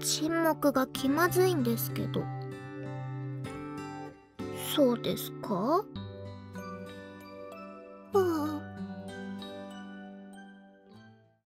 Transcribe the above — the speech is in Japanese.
沈黙が気まずいんですけど。そうですか？